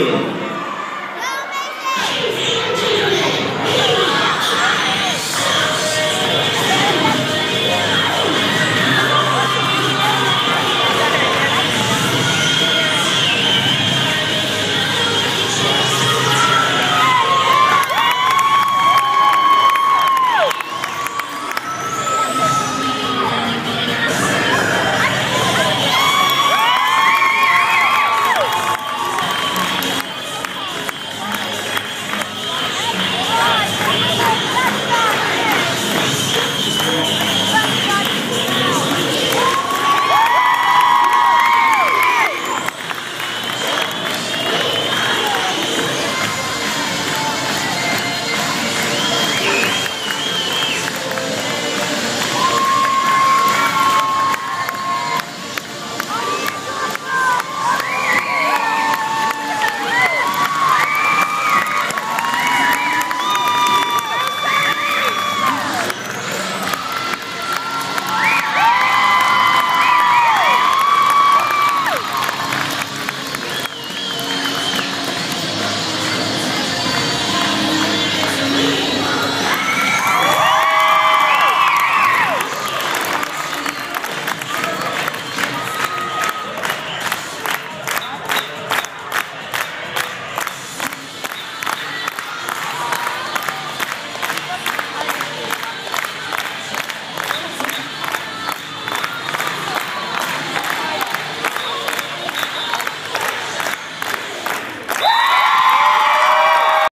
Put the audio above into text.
Amén.